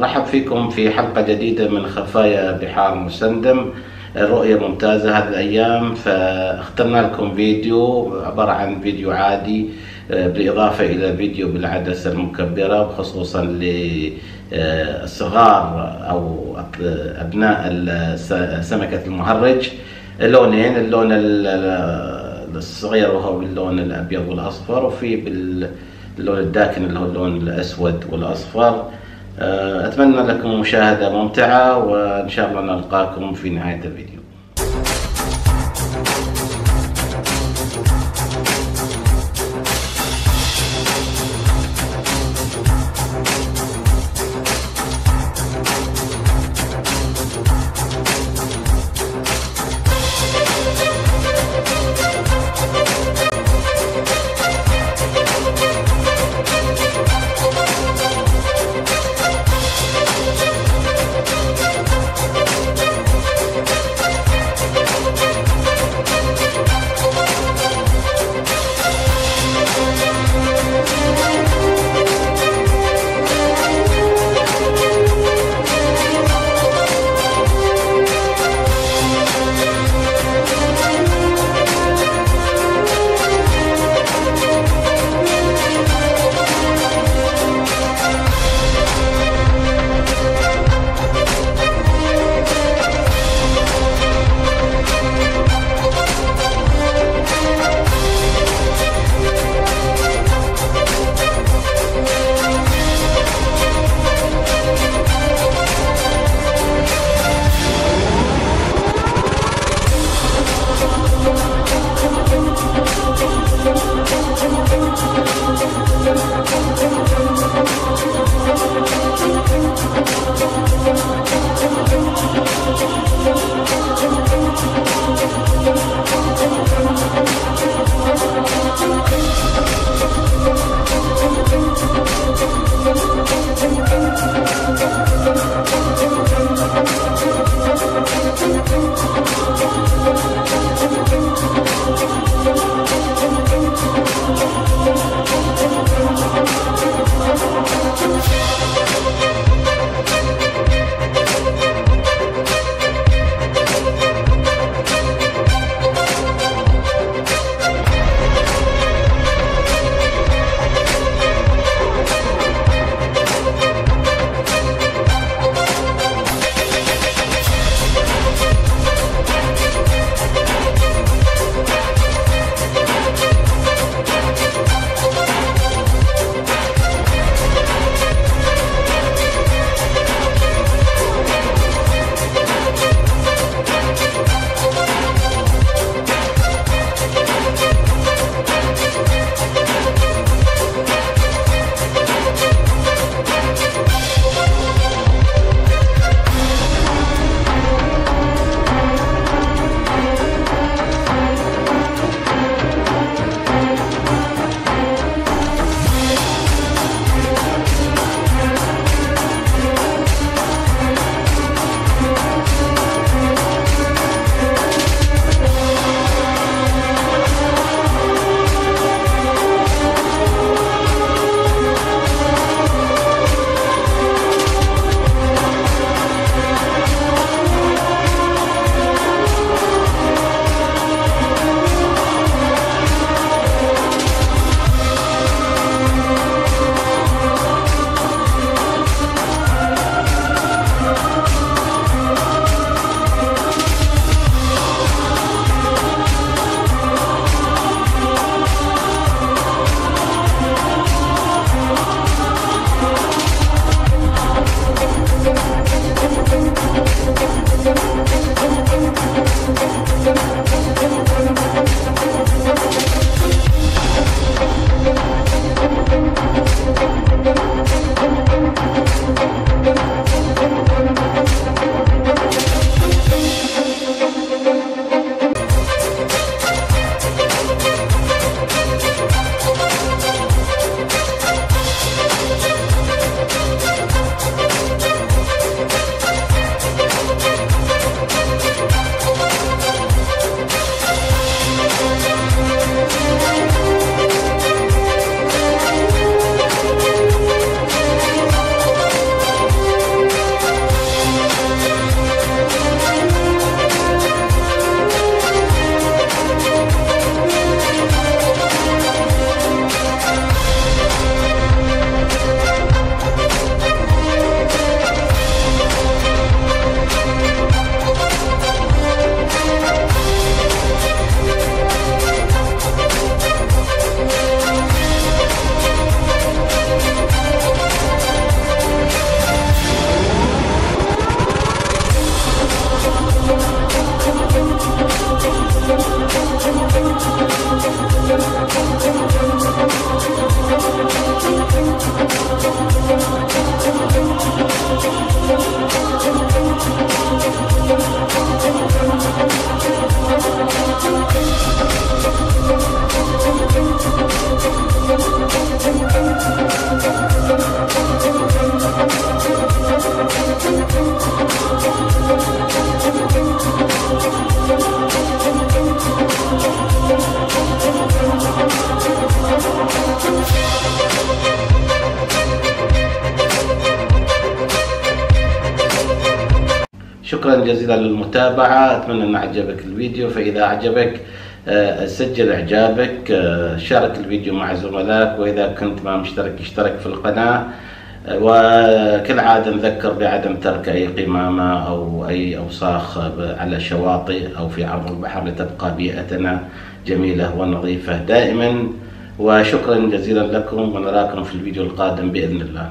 نرحب فيكم في حلقة جديدة من خفايا بحار مسندم. رؤية ممتازة هذه الأيام فاخترنا لكم فيديو عبارة عن فيديو عادي بالإضافة إلى فيديو بالعدسة المكبرة خصوصا للصغار أو أبناء سمكة المهرج. لونين اللون الصغير وهو باللون الأبيض والأصفر وفي باللون الداكن اللي هو اللون الأسود والأصفر. آه، أتمنى لكم مشاهدة ممتعة وإن شاء الله نلقاكم في نهاية الفيديو. شكرا جزيلا للمتابعة. أتمنى أن عجبك الفيديو. فإذا أعجبك آه، سجل إعجابك آه، شارك الفيديو مع زملائك. وإذا كنت ما مشترك اشترك في القناة. آه، وكالعادة نذكر بعدم ترك أي قمامة أو أي أوساخ على الشواطئ أو في عرض البحر لتبقى بيئتنا جميلة ونظيفة دائما. وشكرا جزيلا لكم. ونراكم في الفيديو القادم بإذن الله.